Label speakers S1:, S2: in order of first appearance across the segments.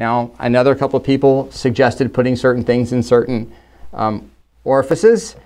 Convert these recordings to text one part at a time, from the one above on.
S1: Now, another couple of people suggested putting certain things in certain um, orifices.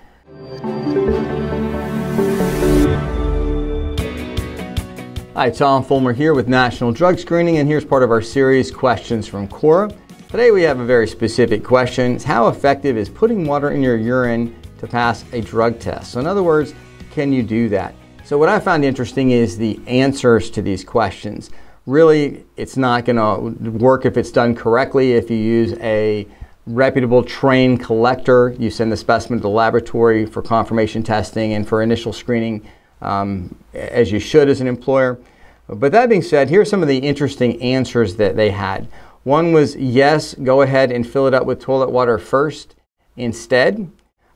S1: Hi, Tom Fulmer here with National Drug Screening, and here's part of our series Questions from Quora. Today we have a very specific question. It's how effective is putting water in your urine to pass a drug test? So in other words, can you do that? So what I found interesting is the answers to these questions. Really, it's not going to work if it's done correctly. If you use a reputable trained collector, you send the specimen to the laboratory for confirmation testing and for initial screening um, as you should as an employer. But that being said, here are some of the interesting answers that they had. One was yes, go ahead and fill it up with toilet water first instead.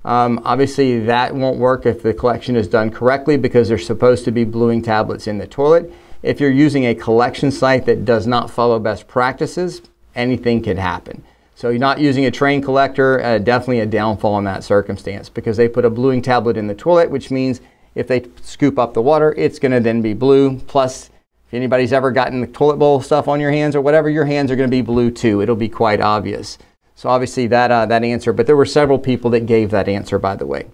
S1: Um, obviously, that won't work if the collection is done correctly because there's supposed to be bluing tablets in the toilet. If you're using a collection site that does not follow best practices, anything could happen. So you're not using a trained collector, uh, definitely a downfall in that circumstance because they put a bluing tablet in the toilet, which means if they scoop up the water, it's going to then be blue. Plus, if anybody's ever gotten the toilet bowl stuff on your hands or whatever, your hands are going to be blue too. It'll be quite obvious. So obviously that, uh, that answer, but there were several people that gave that answer, by the way.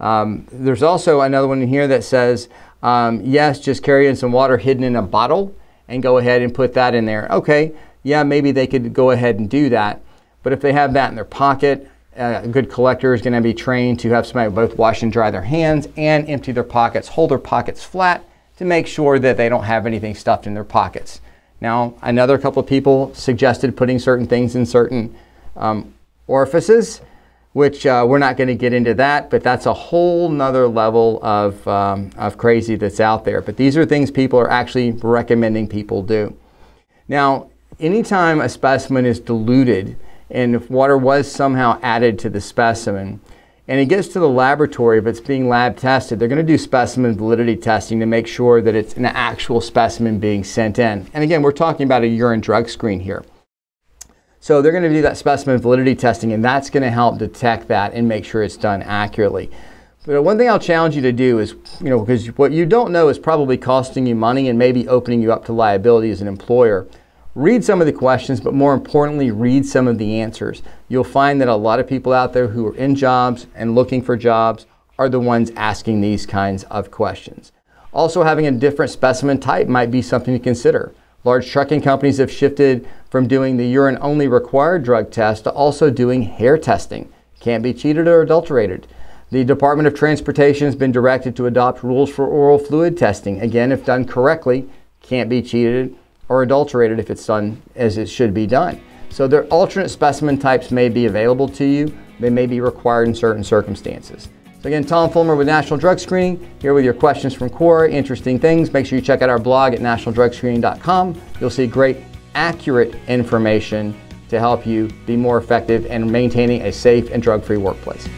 S1: Um, there's also another one in here that says, um, yes, just carry in some water hidden in a bottle and go ahead and put that in there. Okay, yeah, maybe they could go ahead and do that. But if they have that in their pocket, a good collector is going to be trained to have somebody both wash and dry their hands and empty their pockets, hold their pockets flat to make sure that they don't have anything stuffed in their pockets. Now, another couple of people suggested putting certain things in certain um, orifices, which uh, we're not going to get into that, but that's a whole nother level of, um, of crazy that's out there. But these are things people are actually recommending people do. Now, anytime a specimen is diluted, and if water was somehow added to the specimen, and it gets to the laboratory, if it's being lab tested, they're going to do specimen validity testing to make sure that it's an actual specimen being sent in. And again, we're talking about a urine drug screen here. So they're going to do that specimen validity testing, and that's going to help detect that and make sure it's done accurately. But one thing I'll challenge you to do is, you know, because what you don't know is probably costing you money and maybe opening you up to liability as an employer. Read some of the questions, but more importantly, read some of the answers. You'll find that a lot of people out there who are in jobs and looking for jobs are the ones asking these kinds of questions. Also, having a different specimen type might be something to consider. Large trucking companies have shifted from doing the urine only required drug test to also doing hair testing. Can't be cheated or adulterated. The Department of Transportation has been directed to adopt rules for oral fluid testing. Again, if done correctly, can't be cheated or adulterated if it's done as it should be done. So their alternate specimen types may be available to you. They may be required in certain circumstances. So again, Tom Fulmer with National Drug Screening, here with your questions from Quora, interesting things. Make sure you check out our blog at nationaldrugscreening.com. You'll see great, accurate information to help you be more effective in maintaining a safe and drug-free workplace.